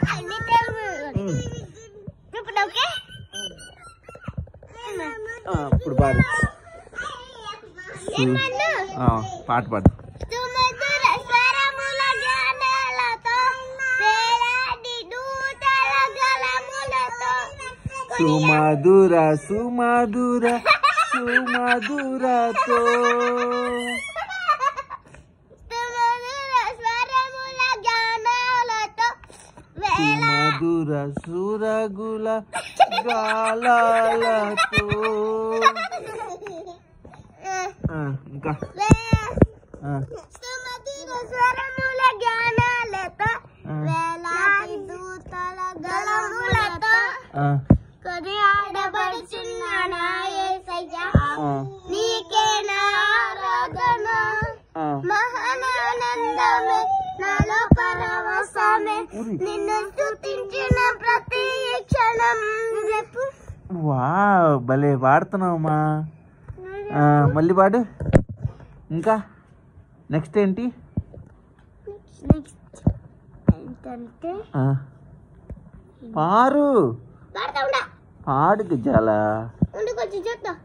అన్ని తెలుగు ఉమ్. ఇప్పుడు ఓకే ఆ, ఇప్పుడు పాడు ఏమన్నా ఆ, పాట పాడు సుమధుర స్వరముల గానాలతో వేలాడి దూతల గలములతో సుమధుర సుమధుర సుమధురతో వేలాడి దూతల గలములతో ఆ, కొని ఆడబడుచున్న నా యేసయ్యా ఆ, నీకే నా ఆరాధన ఆ. నిన్ను స్తుతించిన ప్రతి క్షణం. చెప్పు. వావ్ భలే పాడుతున్నావమ్మా. మళ్ళీ పాడు. ఇంకా? నెక్స్ట్ ఏంటి? నెక్స్ట్ ఏంటంటే? ఆ, పారు పాడు గజాల ఉండు కొంచెం చూద్దాం